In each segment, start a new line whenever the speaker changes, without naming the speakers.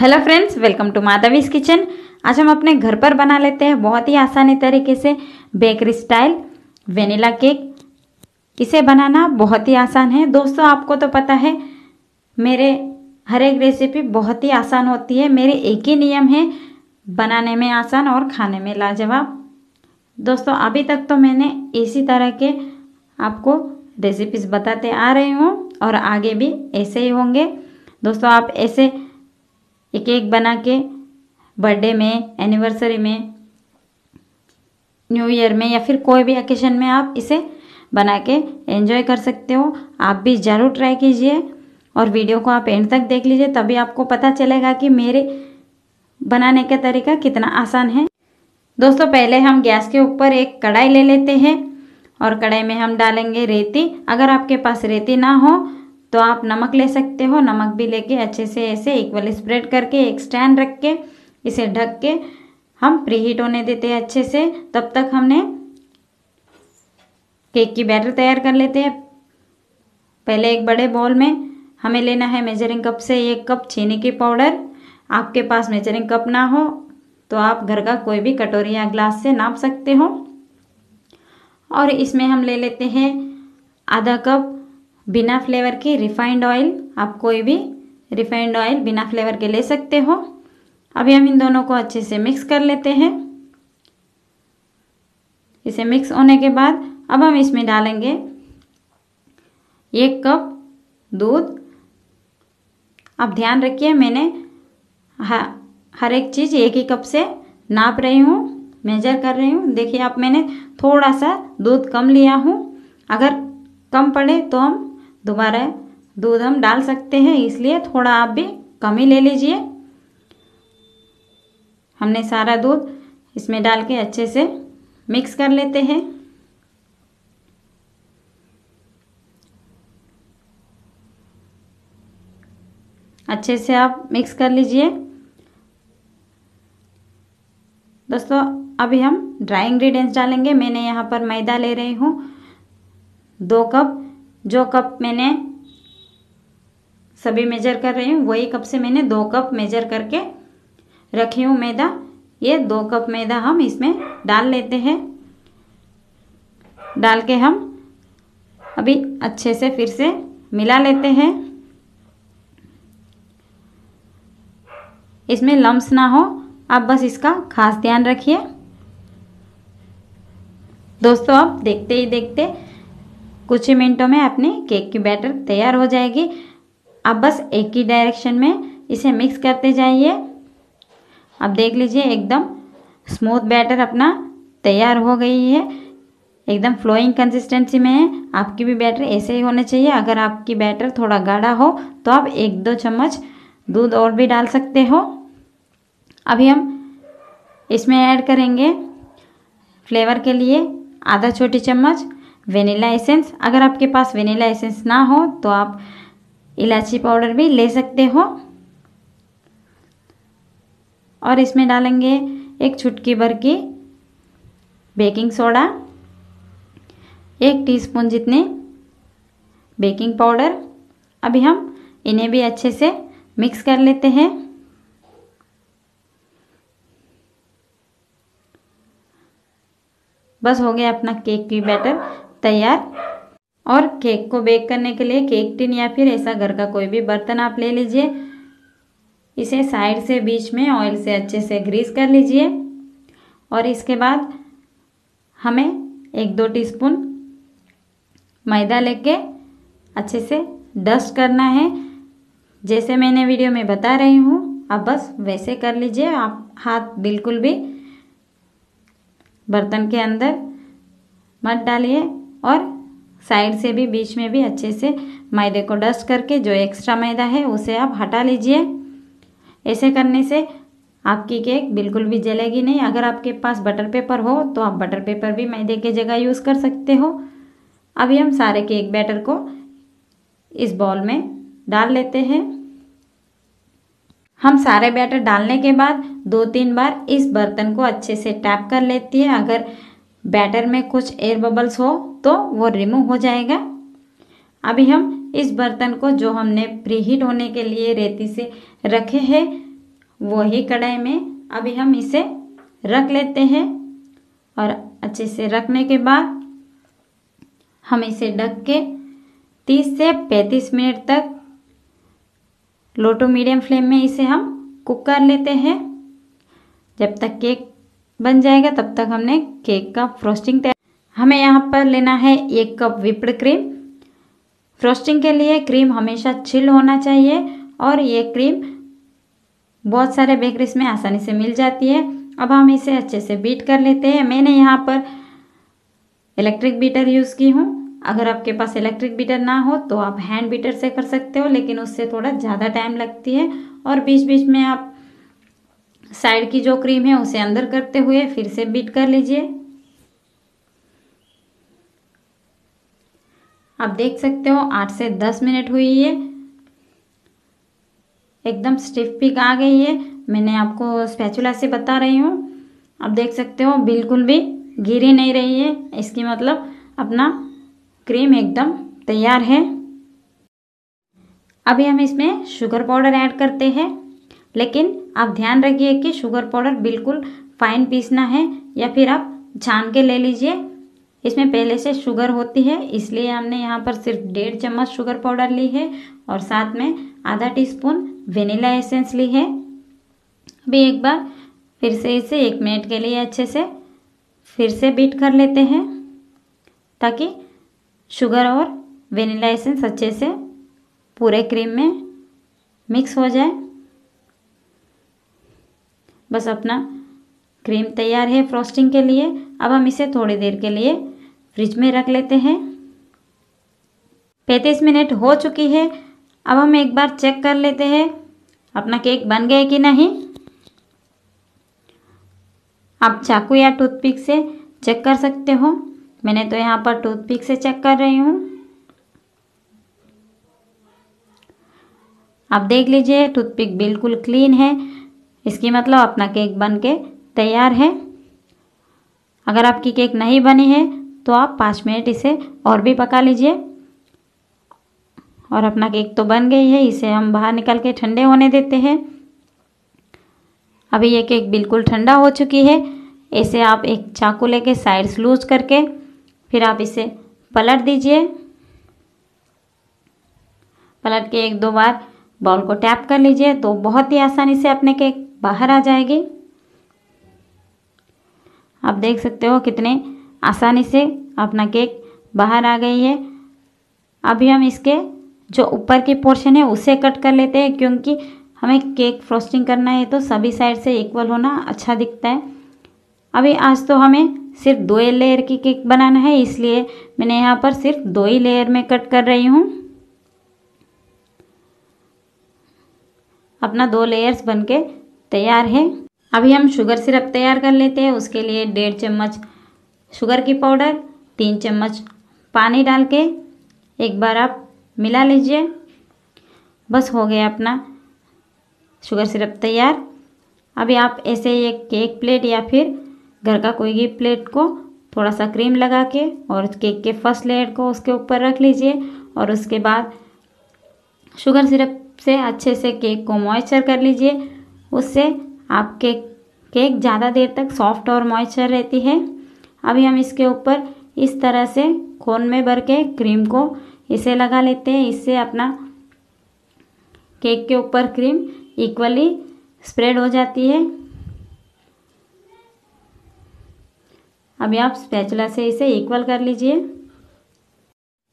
Hello friends welcome to Madhavi's kitchen आज हम अपने घर पर बना लेते हैं बहुत ही आसानी तरीके से बेकरी स्टाइल वेनिला केक इसे बनाना बहुत ही आसान है। दोस्तों, आपको तो पता है, मेरे हर एक रेसिपी बहुत ही आसान होती है। मेरे एक ही नियम है, बनाने में आसान और खाने में लाजवाब। दोस्तों, अभी तक तो मैंने इसी तरह के आपको रेसिपीज़ बताते आ रही हूँ और आगे भी ऐसे ही होंगे। दोस्तों, आप ऐसे एक एक बना के बर्थडे में एनिवर्सरी में न्यू ईयर में या फिर कोई भी ओकेशन में आप इसे बना के एंजॉय कर सकते हो। आप भी ज़रूर ट्राई कीजिए और वीडियो को आप एंड तक देख लीजिए, तभी आपको पता चलेगा कि मेरे बनाने का तरीका कितना आसान है। दोस्तों, पहले हम गैस के ऊपर एक कढ़ाई ले लेते हैं और कढ़ाई में हम डालेंगे रेती। अगर आपके पास रेती ना हो तो आप नमक ले सकते हो, नमक भी लेके अच्छे से ऐसे इक्वल स्प्रेड करके एक स्टैंड रख के इसे ढक के हम प्री हीट होने देते हैं अच्छे से। तब तक हमने केक की बैटर तैयार कर लेते हैं। पहले एक बड़े बॉल में हमें लेना है मेजरिंग कप से एक कप चीनी की पाउडर आपके पास मेजरिंग कप ना हो तो आप घर का कोई भी कटोरी या ग्लास से नाप सकते हो। और इसमें हम ले लेते हैं आधा कप बिना फ्लेवर की रिफाइंड ऑयल, आप कोई भी रिफाइंड ऑयल बिना फ्लेवर के ले सकते हो। अभी हम इन दोनों को अच्छे से मिक्स कर लेते हैं। इसे मिक्स होने के बाद अब हम इसमें डालेंगे एक कप दूध। अब ध्यान रखिए, मैंने हर एक चीज़ एक ही कप से नाप रही हूँ, मेजर कर रही हूँ। देखिए आप मैंने थोड़ा सा दूध कम लिया हूँ। अगर कम पड़े तो हम दोबारा दूध हम डाल सकते हैं, इसलिए थोड़ा आप भी कम ही ले लीजिए। हमने सारा दूध इसमें डाल के अच्छे से मिक्स कर लेते हैं। अच्छे से आप मिक्स कर लीजिए। दोस्तों, अभी हम ड्राई इंग्रेडिएंट्स डालेंगे। मैंने यहाँ पर मैदा ले रही हूँ, दो कप जो कप मैंने सभी मेजर कर रही हूँ, वही कप से मैंने दो कप मेजर करके रखी हूँ मैदा। ये दो कप मैदा हम इसमें डाल लेते हैं। डाल के हम अभी अच्छे से फिर से मिला लेते हैं। इसमें लम्स ना हो, आप बस इसका खास ध्यान रखिए। दोस्तों, आप देखते ही देखते कुछ ही मिनटों में अपने केक की बैटर तैयार हो जाएगी। अब बस एक ही डायरेक्शन में इसे मिक्स करते जाइए। अब देख लीजिए, एकदम स्मूथ बैटर अपना तैयार हो गई है। एकदम फ्लोइंग कंसिस्टेंसी में है। आपकी भी बैटर ऐसे ही होने चाहिए। अगर आपकी बैटर थोड़ा गाढ़ा हो तो आप एक दो चम्मच दूध और भी डाल सकते हो। अभी हम इसमें ऐड करेंगे फ्लेवर के लिए आधा छोटी चम्मच। Vanilla essence. अगर आपके पास वेनिला एसेंस ना हो तो आप इलायची पाउडर भी ले सकते हो। और इसमें डालेंगे एक छुटकी भर की बेकिंग सोडा, एक टीस्पून जितने बेकिंग पाउडर। अभी हम इन्हें भी अच्छे से मिक्स कर लेते हैं। बस हो गया अपना केक की बैटर। तैयार? और केक को बेक करने के लिए केक टिन या फिर ऐसा घर का कोई भी बर्तन आप ले लीजिए। इसे साइड से बीच में ऑयल से अच्छे से ग्रीस कर लीजिए। और इसके बाद हमें एक दो टीस्पून मैदा लेके अच्छे से डस्ट करना है। जैसे मैंने वीडियो में बता रही हूँ, आप बस वैसे कर लीजिए। आप हाथ बिल्कुल भी बर्तन के अंदर मत डालिए। और साइड से भी, बीच में भी अच्छे से मैदे को डस्ट करके, जो एक्स्ट्रा मैदा है, उसे आप हटा लीजिए। ऐसे करने से आपकी केक बिल्कुल भी जलेगी नहीं। अगर आपके पास बटर पेपर हो तो आप बटर पेपर भी मैदे के जगह यूज़ कर सकते हो। अभी हम सारे केक बैटर को इस बॉल में डाल लेते हैं। हम सारे बैटर डालने के बाद दो तीन बार इस बर्तन को अच्छे से टैप कर लेती है। अगर बैटर में कुछ एयर बबल्स हो तो वो रिमूव हो जाएगा। अभी हम इस बर्तन को जो हमने प्रीहीट होने के लिए रेती से रखे हैं, वही कढ़ाई में अभी हम इसे रख लेते हैं और अच्छे से रखने के बाद हम इसे ढक के 30 से 35 मिनट तक लो टू मीडियम फ्लेम में इसे हम कुक कर लेते हैं। जब तक केक बन जाएगा, तब तक हमने केक का फ्रोस्टिंग तैयार हमें यहाँ पर लेना है एक कप विप्ड क्रीम फ्रोस्टिंग के लिए क्रीम हमेशा छिल होना चाहिए और ये क्रीम बहुत सारे बेकरीज में आसानी से मिल जाती है। अब हम इसे अच्छे से बीट कर लेते हैं। मैंने यहाँ पर इलेक्ट्रिक बीटर यूज़ की हूँ। अगर आपके पास इलेक्ट्रिक बीटर ना हो तो आप हैंड बीटर से कर सकते हो, लेकिन उससे थोड़ा ज़्यादा टाइम लगती है। और बीच बीच में आप साइड की जो क्रीम है उसे अंदर करते हुए फिर से बीट कर लीजिए। आप देख सकते हो, आठ से दस मिनट हुई है। एकदम स्टिफ पिक आ गई है। मैंने आपको स्पैचुला से बता रही हूँ। आप देख सकते हो, बिल्कुल भी गिरी नहीं रही है। इसकी मतलब अपना क्रीम एकदम तैयार है। अभी हम इसमें शुगर पाउडर ऐड करते हैं। लेकिन आप ध्यान रखिए कि शुगर पाउडर बिल्कुल फाइन पीसना है या फिर आप छान के ले लीजिए। इसमें पहले से शुगर होती है, इसलिए हमने यहाँ पर सिर्फ़ डेढ़ चम्मच शुगर पाउडर ली है और साथ में आधा टीस्पून वेनिला एसेंस ली है। अभी एक बार फिर से इसे एक मिनट के लिए अच्छे से फिर से बीट कर लेते हैं ताकि शुगर और वेनिला एसेंस अच्छे से पूरे क्रीम में मिक्स हो जाए। बस अपना क्रीम तैयार है फ्रॉस्टिंग के लिए। अब हम इसे थोड़ी देर के लिए फ्रिज में रख लेते हैं। पैंतीस मिनट हो चुकी है। अब हम एक बार चेक कर लेते हैं अपना केक बन गया कि नहीं। आप चाकू या टूथपिक से चेक कर सकते हो। मैंने तो यहाँ पर टूथपिक से चेक कर रही हूँ। आप देख लीजिए टूथपिक बिल्कुल क्लीन है। इसकी मतलब अपना केक बन के तैयार है। अगर आपकी केक नहीं बनी है तो आप पाँच मिनट इसे और भी पका लीजिए। और अपना केक तो बन गई है, इसे हम बाहर निकल के ठंडे होने देते हैं। अभी ये केक बिल्कुल ठंडा हो चुकी है। इसे आप एक चाकू लेके साइड्स लूज करके फिर आप इसे पलट दीजिए। पलट के एक दो बार बाउल को टैप कर लीजिए तो बहुत ही आसानी से अपने केक बाहर आ जाएगी। आप देख सकते हो कितने आसानी से अपना केक बाहर आ गई है। अभी हम इसके जो ऊपर की पोर्शन है, उसे कट कर लेते हैं, क्योंकि हमें केक फ्रोस्टिंग करना है तो सभी साइड से इक्वल होना अच्छा दिखता है। अभी आज तो हमें सिर्फ़ दो ही लेयर की केक बनाना है, इसलिए मैंने यहाँ पर सिर्फ़ दो ही लेयर में कट कर रही हूँ। अपना दो लेयर्स बनके तैयार है। अभी हम शुगर सिरप तैयार कर लेते हैं। उसके लिए डेढ़ चम्मच शुगर की पाउडर, तीन चम्मच पानी डाल के एक बार आप मिला लीजिए। बस हो गया अपना शुगर सिरप तैयार। अभी आप ऐसे एक केक प्लेट या फिर घर का कोई भी प्लेट को थोड़ा सा क्रीम लगा के और केक के फ़र्स्ट लेयर को उसके ऊपर रख लीजिए और उसके बाद शुगर सिरप से अच्छे से केक को मॉइस्चर कर लीजिए। उससे आपके केक ज़्यादा देर तक सॉफ्ट और मॉइस्चर रहती है। अभी हम इसके ऊपर इस तरह से कोन में भर के क्रीम को इसे लगा लेते हैं। इससे अपना केक के ऊपर क्रीम इक्वली स्प्रेड हो जाती है। अभी आप स्पैचुला से इसे इक्वल कर लीजिए।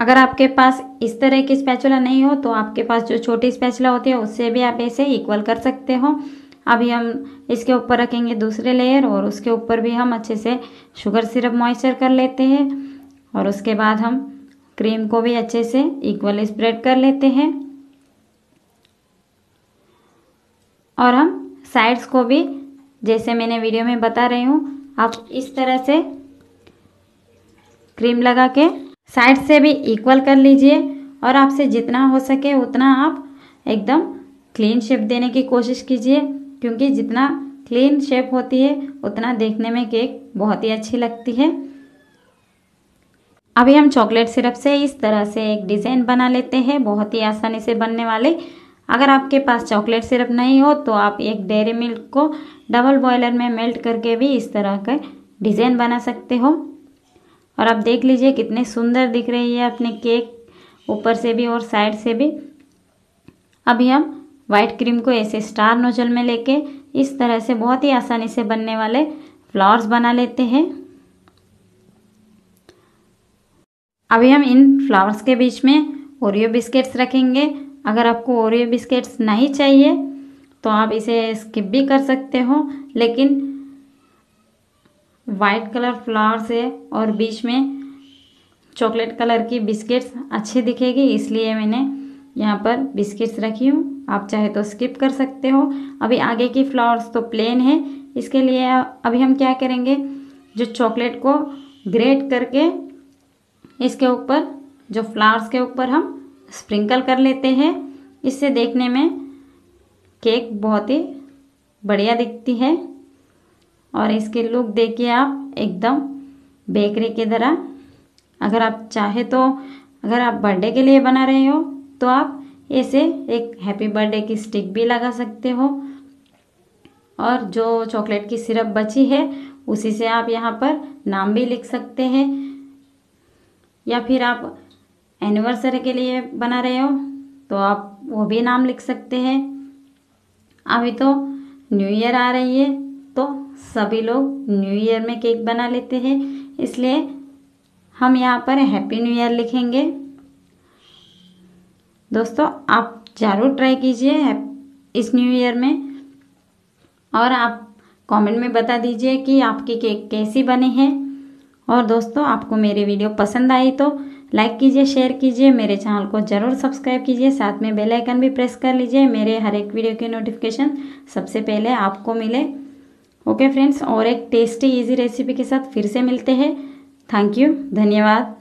अगर आपके पास इस तरह की स्पैचुला नहीं हो तो आपके पास जो छोटी स्पैचुला होती है, उससे भी आप इसे इक्वल कर सकते हो। अभी हम इसके ऊपर रखेंगे दूसरे लेयर और उसके ऊपर भी हम अच्छे से शुगर सिरप मॉइस्चर कर लेते हैं। और उसके बाद हम क्रीम को भी अच्छे से इक्वल स्प्रेड कर लेते हैं। और हम साइड्स को भी, जैसे मैंने वीडियो में बता रही हूँ, आप इस तरह से क्रीम लगा के साइड से भी इक्वल कर लीजिए और आपसे जितना हो सके उतना आप एकदम क्लीन शेप देने की कोशिश कीजिए। क्योंकि जितना क्लीन शेप होती है, उतना देखने में केक बहुत ही अच्छी लगती है। अभी हम चॉकलेट सिरप से इस तरह से एक डिज़ाइन बना लेते हैं, बहुत ही आसानी से बनने वाले। अगर आपके पास चॉकलेट सिरप नहीं हो तो आप एक डेयरी मिल्क को डबल बॉयलर में मेल्ट करके भी इस तरह का डिज़ाइन बना सकते हो। और आप देख लीजिए, कितने सुंदर दिख रही है अपने केक ऊपर से भी और साइड से भी। अभी हम वाइट क्रीम को ऐसे स्टार नोजल में लेके इस तरह से बहुत ही आसानी से बनने वाले फ्लावर्स बना लेते हैं। अभी हम इन फ्लावर्स के बीच में ओरियो बिस्किट्स रखेंगे। अगर आपको ओरियो बिस्किट्स नहीं चाहिए तो आप इसे स्किप भी कर सकते हो, लेकिन वाइट कलर फ्लावर्स है और बीच में चॉकलेट कलर की बिस्किट्स अच्छी दिखेगी, इसलिए मैंने यहाँ पर बिस्किट्स रखी हूँ। आप चाहे तो स्किप कर सकते हो। अभी आगे की फ्लावर्स तो प्लेन है। इसके लिए अभी हम क्या करेंगे? जो चॉकलेट को ग्रेट करके इसके ऊपर, जो फ्लावर्स के ऊपर हम स्प्रिंकल कर लेते हैं। इससे देखने में केक बहुत ही बढ़िया दिखती है। और इसके लुक देखिए आप, एकदम बेकरी की तरह। अगर आप चाहे तो अगर आप बर्थडे के लिए बना रहे हो तो आप ऐसे एक हैप्पी बर्थडे की स्टिक भी लगा सकते हो। और जो चॉकलेट की सिरप बची है, उसी से आप यहाँ पर नाम भी लिख सकते हैं। या फिर आप एनिवर्सरी के लिए बना रहे हो तो आप वो भी नाम लिख सकते हैं। अभी तो न्यू ईयर आ रही है तो सभी लोग न्यू ईयर में केक बना लेते हैं। इसलिए हम यहाँ पर हैप्पी न्यू ईयर लिखेंगे। दोस्तों, आप ज़रूर ट्राई कीजिए इस न्यू ईयर में। और आप कमेंट में बता दीजिए कि आपकी केक कैसी बनी है। और दोस्तों, आपको मेरी वीडियो पसंद आई तो लाइक कीजिए, शेयर कीजिए, मेरे चैनल को ज़रूर सब्सक्राइब कीजिए। साथ में बेल आइकन भी प्रेस कर लीजिए। मेरे हर एक वीडियो की नोटिफिकेशन सबसे पहले आपको मिले। ओके फ्रेंड्स, और एक टेस्टी, इजी रेसिपी के साथ फिर से मिलते हैं। थैंक यू, धन्यवाद।